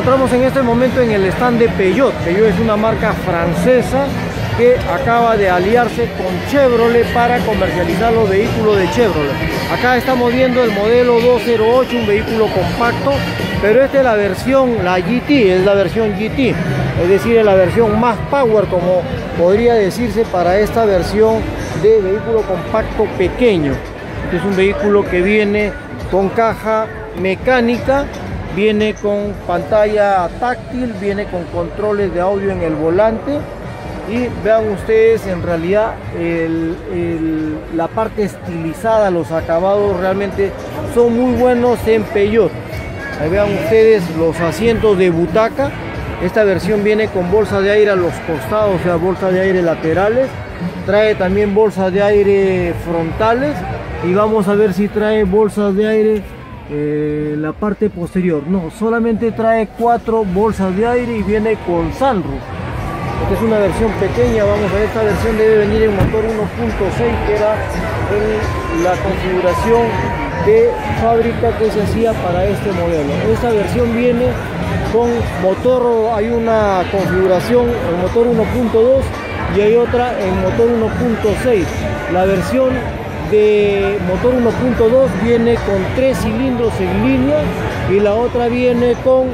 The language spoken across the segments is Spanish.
Encontramos en este momento en el stand de Peugeot. Peugeot es una marca francesa que acaba de aliarse con Chevrolet para comercializar los vehículos de Chevrolet. Acá estamos viendo el modelo 208, un vehículo compacto, pero esta es la versión, la GT, es la versión GT, es decir, es la versión más power, como podría decirse para esta versión de vehículo compacto pequeño. Este es un vehículo que viene con caja mecánica, viene con pantalla táctil, viene con controles de audio en el volante y vean ustedes en realidad la parte estilizada, los acabados realmente son muy buenos en Peugeot. Ahí vean ustedes los asientos de butaca. Esta versión viene con bolsa de aire a los costados, o sea, bolsa de aire laterales. Trae también bolsas de aire frontales y vamos a ver si trae bolsas de aire eh, la parte posterior. No, solamente trae cuatro bolsas de aire y viene con sunroof. Esta es una versión pequeña, vamos a ver, esta versión debe venir en motor 1.6 que era la configuración de fábrica que se hacía para este modelo. Esta versión viene con motor, hay una configuración en motor 1.2 y hay otra en motor 1.6. La versión de motor 1.2 viene con tres cilindros en línea y la otra viene con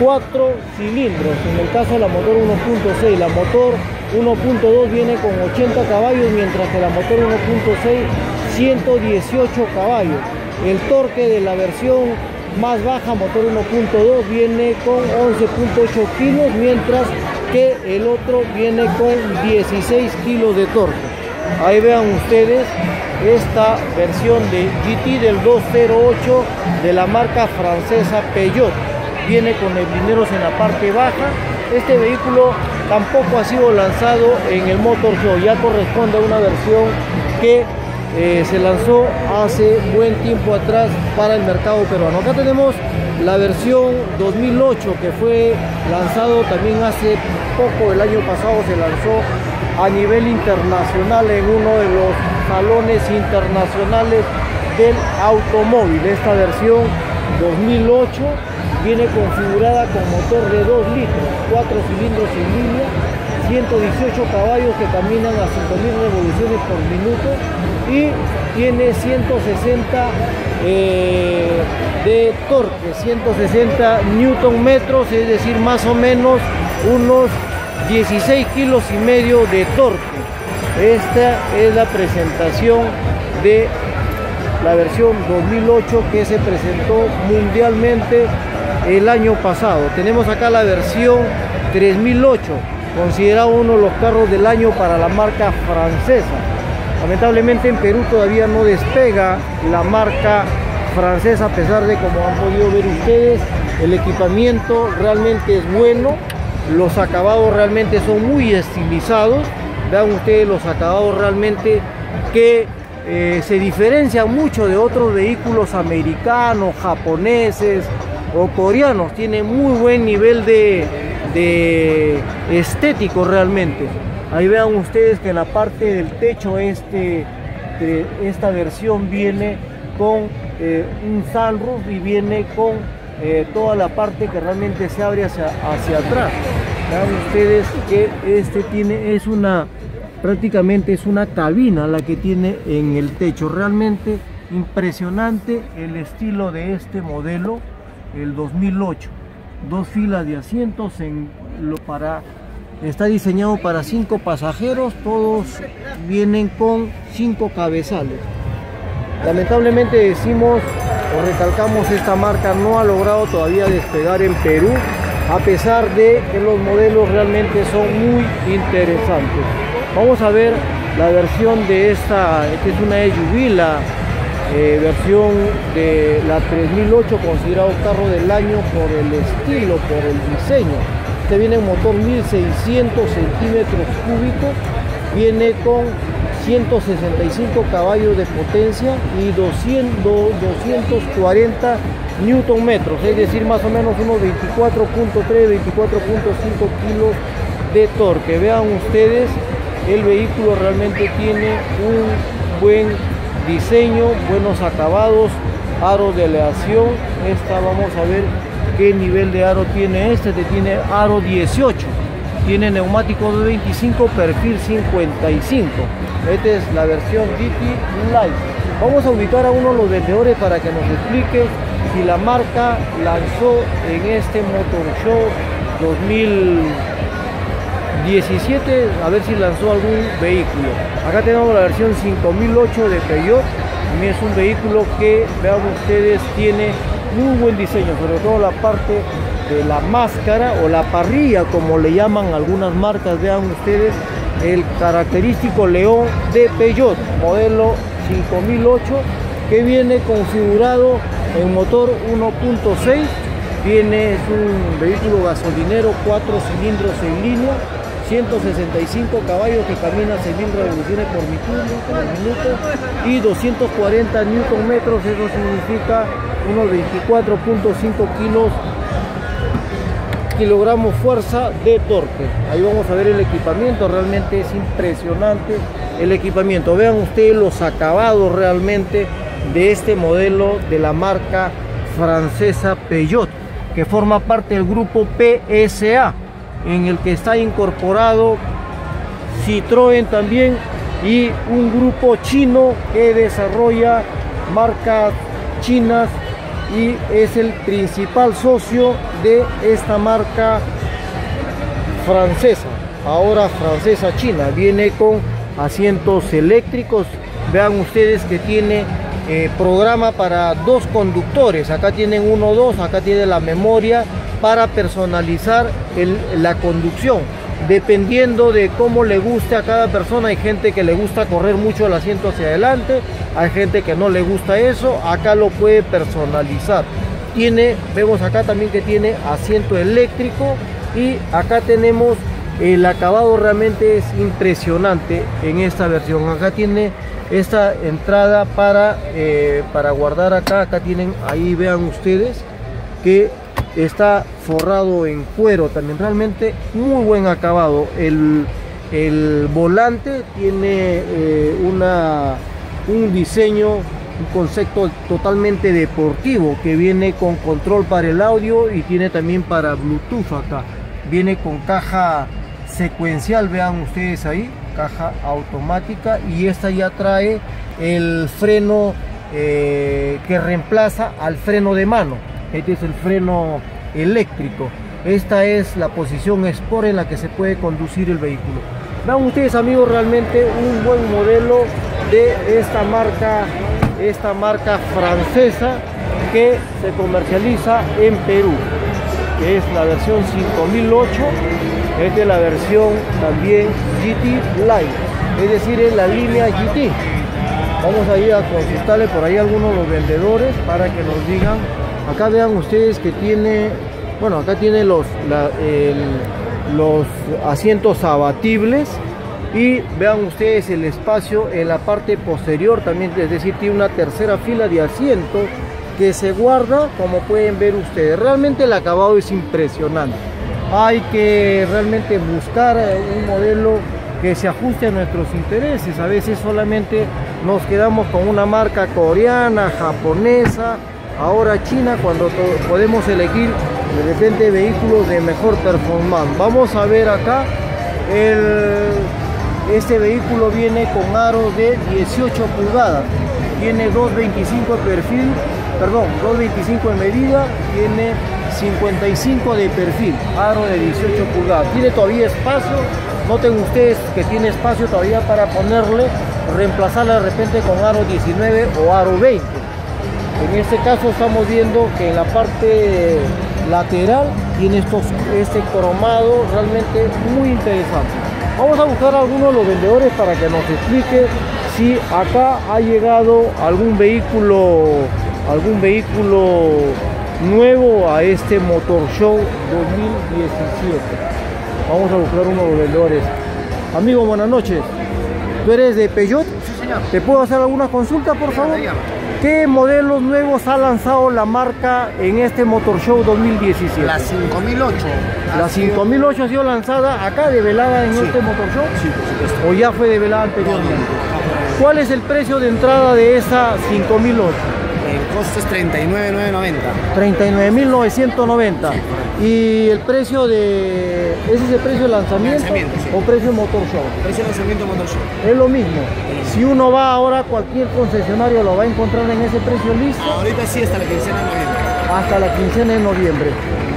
cuatro cilindros. En el caso de la motor 1.6, la motor 1.2 viene con 80 caballos, mientras que la motor 1.6 118 caballos. El torque de la versión más baja, motor 1.2, viene con 11.8 kilos, mientras que el otro viene con 16 kilos de torque. Ahí vean ustedes esta versión de GT del 208 de la marca francesa Peugeot. Viene con neblineros en la parte baja. Este vehículo tampoco ha sido lanzado en el Motor Show, ya corresponde a una versión que eh, se lanzó hace buen tiempo atrás para el mercado peruano. Acá tenemos la versión 2008 que fue lanzado también hace poco, el año pasado se lanzó a nivel internacional en uno de los salones internacionales del automóvil. Esta versión 2008 viene configurada con motor de 2 litros, 4 cilindros en línea, 118 caballos que caminan a 5.000 revoluciones por minuto y tiene 160 eh, de torque, 160 newton metros, es decir, más o menos unos 16 kilos y medio de torque. Esta es la presentación de la versión 2008 que se presentó mundialmente el año pasado. Tenemos acá la versión 3008, considerado uno de los carros del año para la marca francesa. Lamentablemente en Perú todavía no despega la marca francesa a pesar de como han podido ver ustedes el equipamiento realmente es bueno los acabados realmente son muy estilizados vean ustedes los acabados realmente que eh, se diferencian mucho de otros vehículos americanos, japoneses o coreanos. Tiene muy buen nivel de, estético realmente. Ahí vean ustedes que en la parte del techo este, de esta versión viene con eh, un sunroof y viene con eh, toda la parte que realmente se abre hacia, hacia atrás. Vean ustedes que este tiene, es una, prácticamente es una cabina la que tiene en el techo. Realmente impresionante el estilo de este modelo, el 2008. Dos filas de asientos en lo para está diseñado para cinco pasajeros, todos vienen con cinco cabezales. Lamentablemente decimos o recalcamos esta marca no ha logrado todavía despegar en Perú a pesar de que los modelos realmente son muy interesantes. Vamos a ver la versión de esta, esta es una SUV, la eh, versión de la 3008 considerado carro del año por el estilo, por el diseño. Este viene en motor 1600 centímetros cúbicos, viene con 165 caballos de potencia y 200, 240 newton metros, es decir, más o menos unos 24.3, 24.5 kilos de torque. Vean ustedes, el vehículo realmente tiene un buen diseño, buenos acabados, aros de aleación. Esta vamos a ver qué nivel de aro tiene este, este tiene aro 18 tiene neumático 225 perfil 55 esta es la versión GT Light. Vamos a ubicar a uno de los vendedores para que nos explique si la marca lanzó en este Motor Show 2017 a ver si lanzó algún vehículo. Acá tenemos la versión 5008 de Peugeot. También es un vehículo que vean ustedes tiene muy buen diseño sobre todo la parte de la máscara o la parrilla como le llaman algunas marcas vean ustedes el característico león de Peugeot modelo 5008 que viene configurado en motor 1.6 viene es un vehículo gasolinero 4 cilindros en línea 165 caballos que camina a 6.000 revoluciones por minuto y 240 newton metros eso significa unos 24.5 kilos kilogramos fuerza de torque. Ahí vamos a ver el equipamiento, realmente es impresionante el equipamiento. Vean ustedes los acabados realmente de este modelo de la marca francesa Peugeot, que forma parte del grupo PSA, en el que está incorporado Citroën también y un grupo chino que desarrolla marcas chinas y es el principal socio de esta marca francesa, ahora francesa china. Viene con asientos eléctricos, vean ustedes que tiene eh, programa para dos conductores, acá tienen uno dos, acá tiene la memoria para personalizar la conducción dependiendo de cómo le guste a cada persona. Hay gente que le gusta correr mucho el asiento hacia adelante, hay gente que no le gusta eso, acá lo puede personalizar. Tiene, vemos acá también que tiene asiento eléctrico y acá tenemos el acabado realmente es impresionante en esta versión. Acá tiene esta entrada para, eh, para guardar acá, acá tienen, ahí vean ustedes que está forrado en cuero también realmente muy buen acabado. El, volante tiene eh, una un diseño un concepto totalmente deportivo que viene con control para el audio y tiene también para bluetooth acá. Viene con caja secuencial vean ustedes ahí caja automática y esta ya trae el freno eh, que reemplaza al freno de mano este es el freno eléctrico. Esta es la posición Sport en la que se puede conducir el vehículo. Vean ustedes amigos realmente un buen modelo de esta marca, esta marca francesa que se comercializa en Perú, que es la versión 5008, esta es la versión también GT Line, es decir, en la línea GT. Vamos a ir a consultarle por ahí a algunos de los vendedores para que nos digan acá vean ustedes que tiene bueno acá tiene los los asientos abatibles y vean ustedes el espacio en la parte posterior también es decir tiene una tercera fila de asientos que se guarda como pueden ver ustedes. Realmente el acabado es impresionante. Hay que realmente buscar un modelo que se ajuste a nuestros intereses. A veces solamente nos quedamos con una marca coreana japonesa ahora China cuando podemos elegir de repente vehículos de mejor performance. Vamos a ver acá, este vehículo viene con aro de 18 pulgadas, tiene 2.25 de perfil, perdón, 2.25 en medida, tiene 55 de perfil, aro de 18 pulgadas. Tiene todavía espacio, noten ustedes que tiene espacio todavía para ponerle, reemplazarla de repente con aro 19 o aro 20 en este caso estamos viendo que en la parte lateral tiene estos, este cromado realmente muy interesante. Vamos a buscar a algunos de los vendedores para que nos explique si acá ha llegado algún vehículo, algún vehículo nuevo a este Motor Show 2017. Vamos a buscar uno de los vendedores. Amigo, buenas noches. ¿Tú eres de Peugeot? Sí, señor. ¿Te puedo hacer alguna consulta, por favor? ¿Qué modelos nuevos ha lanzado la marca en este Motor Show 2017? La 5008. La 5008 ha sido lanzada acá, develada en este Motor Show. Sí, por supuesto. ¿O ya fue develada anteriormente? ¿Cuál es el precio de entrada de esa 5008? costo es 39,990. 39.990. ¿Y el precio de... ¿Ese es el precio de lanzamiento? Lanzamiento, sí. ¿O precio motor show? Precio de lanzamiento motor show. Es lo mismo. Si uno va ahora a cualquier concesionario lo va a encontrar en ese precio listo Ahorita sí hasta la quincena de noviembre. hasta la quincena de noviembre.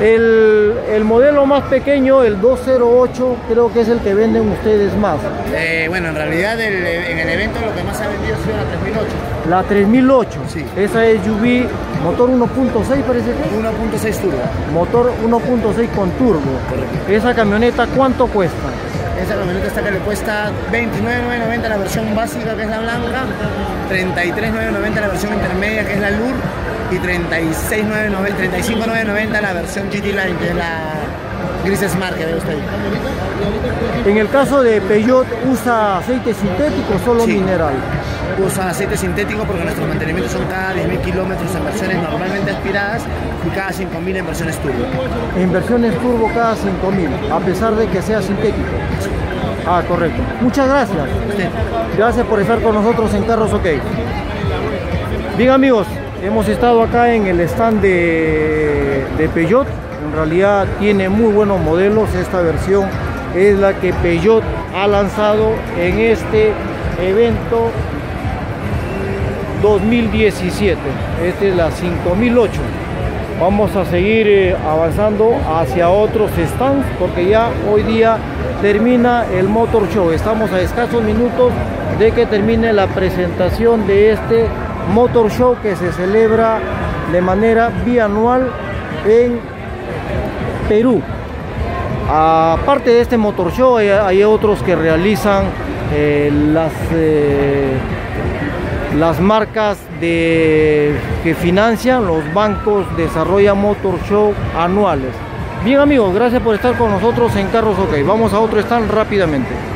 El, el modelo más pequeño, el 208, creo que es el que venden ustedes más. Eh, bueno, en realidad el- en el evento lo que más se ha vendido ha sido la 3008. La 3008, Sí. esa es UV, motor 1.6 parece que es. 1.6 turbo. Motor 1.6 con turbo. Correcto. Esa camioneta, ¿cuánto cuesta? Esa camioneta está que le cuesta 29,990 la versión básica que es la blanca, 33,990 la versión intermedia que es la LUR y 36,990, 35,990 la versión GT Line que es la gris Smart que ve usted. En el caso de Peugeot, ¿usa aceite sintético o solo Sí. mineral? Usa aceite sintético porque nuestros mantenimientos son cada 10.000 kilómetros en versiones normalmente aspiradas y cada 5.000 en versiones turbo. En versiones turbo cada 5000, a pesar de que sea sintético. Ah, correcto. Muchas gracias. Gracias por estar con nosotros en Carros OK. Bien amigos, hemos estado acá en el stand de, de Peugeot. En realidad tiene muy buenos modelos. Esta versión es la que Peugeot ha lanzado en este evento 2017. Esta es la 5008. Vamos a seguir eh, avanzando hacia otros stands porque ya hoy día termina el Motor Show. Estamos a escasos minutos de que termine la presentación de este Motor Show que se celebra de manera bianual en Perú. Aparte de este Motor Show, hay, otros que realizan eh, las, eh, las marcas que financian los bancos desarrollan Motor Show anuales. Bien amigos, gracias por estar con nosotros en Carros OK. Vamos a otro stand rápidamente.